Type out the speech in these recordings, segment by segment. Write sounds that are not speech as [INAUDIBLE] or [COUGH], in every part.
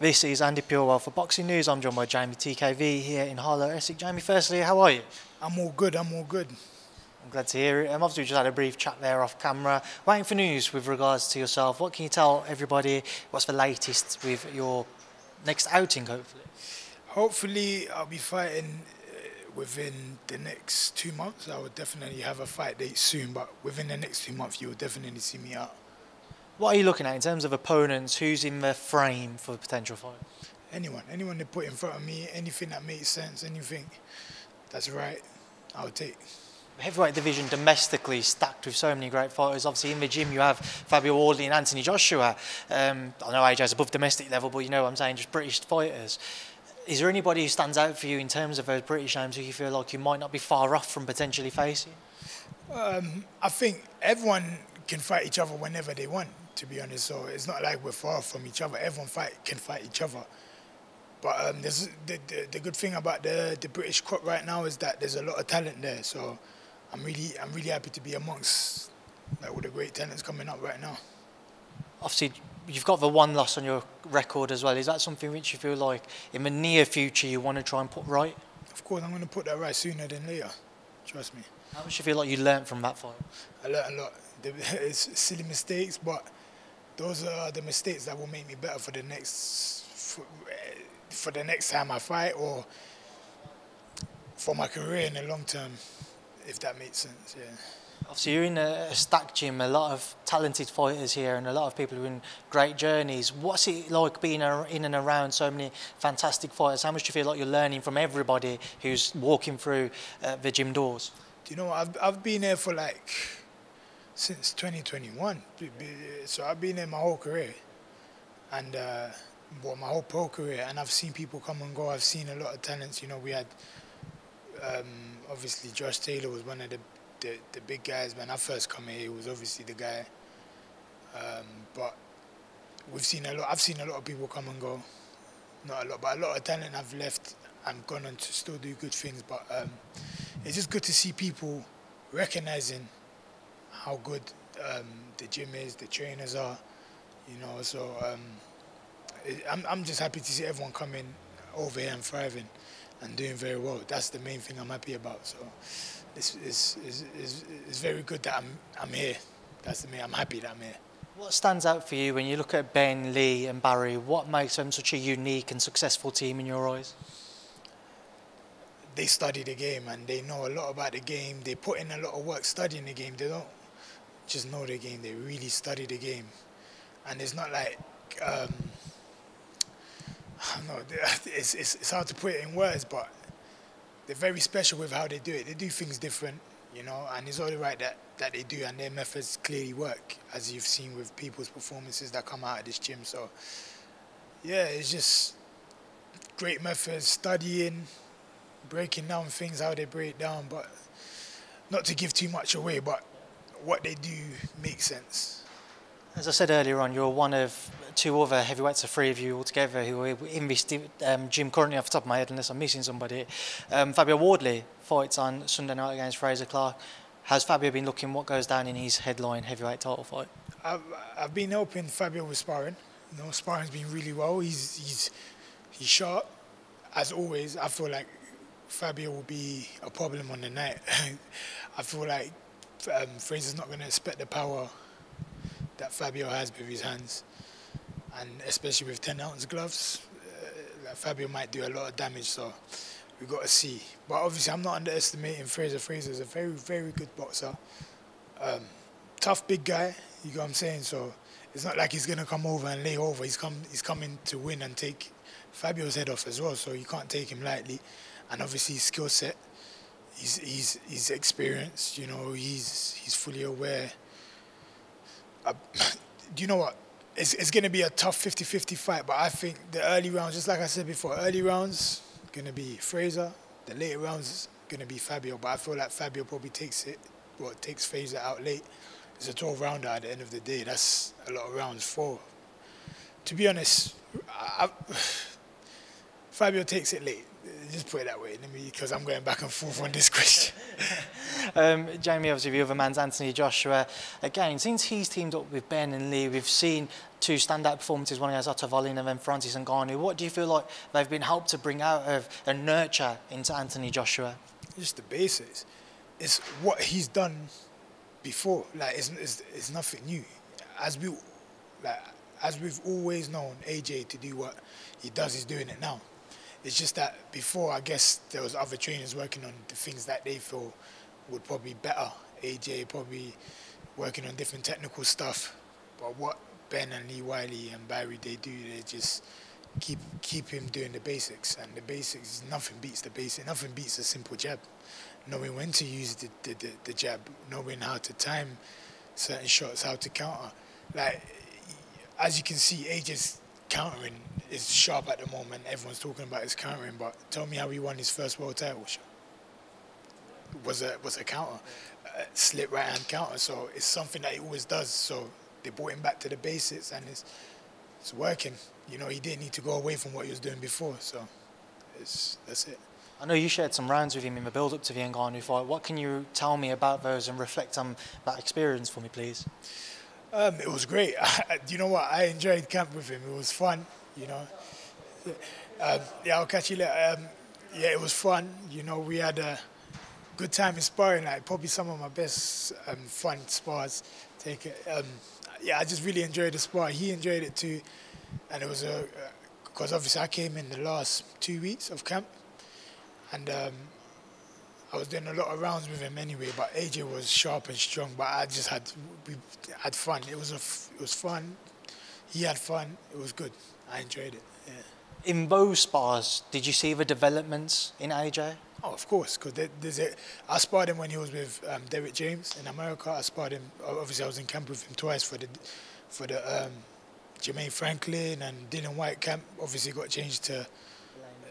This is Andi Purewal for Boxing News. I'm joined by Jeamie TKV here in Harlow, Essex. Jeamie, firstly, how are you? I'm all good, I'm all good. I'm glad to hear it. Um, obviously, we just had a brief chat there off camera. Waiting for news with regards to yourself. What can you tell everybody? What's the latest with your next outing, hopefully? Hopefully, I'll be fighting uh, within the next two months. I will definitely have a fight date soon, but within the next two months, you'll definitely see me out. What are you looking at in terms of opponents? Who's in the frame for a potential fight? Anyone, anyone they put in front of me, anything that makes sense, anything that's right, I'll take. The heavyweight division domestically stacked with so many great fighters. Obviously, in the gym you have Fabio Wardley and Anthony Joshua. Um, I know AJ's above domestic level, but you know what I'm saying, just British fighters. Is there anybody who stands out for you in terms of those British names who you feel like you might not be far off from potentially facing? Um, I think everyone can fight each other whenever they want to be honest. So it's not like we're far from each other. Everyone fight can fight each other. But um, there's, the, the, the good thing about the, the British crop right now is that there's a lot of talent there. So I'm really I'm really happy to be amongst like all the great talents coming up right now. Obviously, you've got the one loss on your record as well. Is that something which you feel like in the near future you want to try and put right? Of course, I'm going to put that right sooner than later. Trust me. How much do you feel like you learnt from that fight? I learned a lot. [LAUGHS] It's silly mistakes, but those are the mistakes that will make me better for the next for, for the next time I fight or for my career in the long term, if that makes sense. Yeah. Obviously, you're in a, stacked gym, a lot of talented fighters here, and a lot of people who are in great journeys. What's it like being in and around so many fantastic fighters? How much do you feel like you're learning from everybody who's walking through uh, the gym doors? Do you know, I've, I've been there for like since 2021. So I've been there my whole career, and uh, well, my whole pro career, and I've seen people come and go. I've seen a lot of talents. You know, we had um, obviously Josh Taylor was one of the, the, the big guys. When I first come here, he was obviously the guy. Um, but we've seen a lot. I've seen a lot of people come and go. Not a lot, but a lot of talent have left and gone on to still do good things. But um, it's just good to see people recognizing how good um, the gym is, the trainers are, you know. So um, I'm, I'm just happy to see everyone coming over here and thriving and doing very well. That's the main thing I'm happy about. So it's, it's, it's, it's, it's very good that I'm, I'm here. That's the main, I'm happy that I'm here. What stands out for you when you look at Ben, Lee and Barry? What makes them such a unique and successful team in your eyes? They study the game and they know a lot about the game. They put in a lot of work studying the game. They don't just know the game. They really study the game, and it's not like um, [SIGHS] I know [LAUGHS] it's, it's it's hard to put it in words, but they're very special with how they do it. They do things different, you know, and it's only right that that they do, and their methods clearly work, as you've seen with people's performances that come out of this gym. So, yeah, it's just great methods, studying, breaking down things how they break down, but not to give too much away, but what they do makes sense. As I said earlier on, you're one of two other heavyweights, or three of you altogether, who are in this um, gym currently off the top of my head, unless I'm missing somebody. Um, Fabio Wardley fights on Sunday night against Frazer Clarke. Has Fabio been looking what goes down in his headline heavyweight title fight? I've, I've been helping Fabio with sparring. You know, sparring's been really well. He's he's he's sharp, as always. I feel like Fabio will be a problem on the night. [LAUGHS] I feel like um, Frazer's not going to expect the power that Fabio has with his hands, and especially with 10 ounce gloves, uh, Fabio might do a lot of damage. So we've got to see. But obviously, I'm not underestimating Frazer. Frazer's a very, very good boxer. Um, tough big guy. You know what I'm saying? So it's not like he's gonna come over and lay over. He's come. He's coming to win and take Fabio's head off as well. So you can't take him lightly. And obviously, his skill set he's he's he's experienced. You know, he's he's fully aware. Uh, [CLEARS THROAT] do you know what? It's it's going to be a tough 50-50 fight, but I think the early rounds, just like I said before, early rounds going to be Frazer. The later rounds going to be Fabio, but I feel like Fabio probably takes it, well, takes Frazer out late. It's a 12 rounder at the end of the day. That's a lot of rounds. for. To be honest, I, I, Fabio takes it late just put it that way, because I'm going back and forth on this [LAUGHS] question. [LAUGHS] um, Jeamie, obviously, the other man's Anthony Joshua. Again, since he's teamed up with Ben and Lee, we've seen two standout performances, one against Otto Wallin and then Francis and Ngannou. What do you feel like they've been helped to bring out of and nurture into Anthony Joshua? Just the basics. It's what he's done before. Like, it's, it's, it's nothing new. As we, like, as we've always known AJ to do what he does, he's doing it now. It's just that before, I guess there was other trainers working on the things that they feel would probably better. AJ probably working on different technical stuff, but what Ben and Lee Wylie and Barry they do, they just keep keep him doing the basics. And the basics, nothing beats the basic. Nothing beats a simple jab. Knowing when to use the, the, the, the jab, knowing how to time certain shots, how to counter. Like as you can see, AJ's countering is sharp at the moment. Everyone's talking about his countering, but tell me how he won his first world title. Was a was a counter, a slip right hand counter. So it's something that he always does. So they brought him back to the basics, and it's it's working. You know, he didn't need to go away from what he was doing before. So it's that's it. I know you shared some rounds with him in the build-up to the Ngannou fight. What can you tell me about those and reflect on that experience for me, please? Um, it was great. [LAUGHS] you know what? I enjoyed camp with him. It was fun. You know. Um, yeah, I'll catch you later. Um, yeah, it was fun. You know, we had a good time in sparring. Like probably some of my best um, fun spars. Take it. Um, yeah, I just really enjoyed the spar. He enjoyed it too, and it was a because obviously I came in the last two weeks of camp, and um, I was doing a lot of rounds with him anyway, but AJ was sharp and strong. But I just had we had fun. It was a it was fun. He had fun. It was good. I enjoyed it. Yeah. In those spars, did you see the developments in AJ? Oh, of course, because there's a. I sparred him when he was with um, Derrick James in America. I sparred him. Obviously, I was in camp with him twice for the for the um, Jermaine Franklin and Dillian Whyte camp. Obviously, got changed to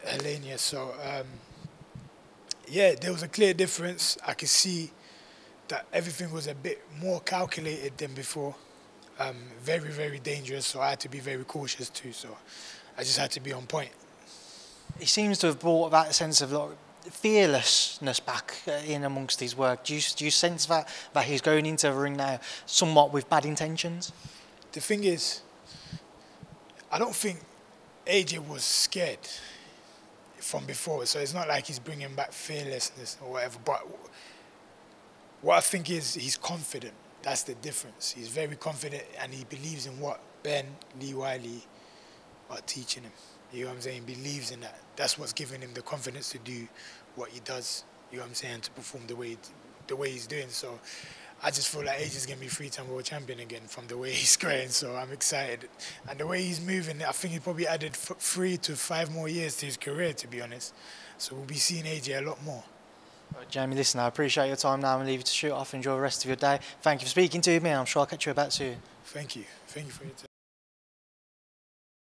Helenius. So. Um, yeah, there was a clear difference. I could see that everything was a bit more calculated than before. Um, very, very dangerous, so I had to be very cautious too. So I just had to be on point. He seems to have brought that sense of like, fearlessness back uh, in amongst his work. Do you, do you sense that, that he's going into the ring now somewhat with bad intentions? The thing is, I don't think AJ was scared from before. So it's not like he's bringing back fearlessness or whatever. But what I think is he's confident. That's the difference. He's very confident and he believes in what Ben, Lee Wylie are teaching him. You know what I'm saying? He believes in that. That's what's giving him the confidence to do what he does. You know what I'm saying? To perform the way the way he's doing. So I just feel like AJ's going to be three-time world champion again from the way [LAUGHS] he's going. So I'm excited, and the way he's moving, I think he probably added three to five more years to his career, to be honest. So we'll be seeing AJ a lot more. Jeamie, listen, I appreciate your time now. To leave you to shoot off. Enjoy the rest of your day. Thank you for speaking to me. I'm sure I'll catch you about soon. Thank you. Thank you for your time.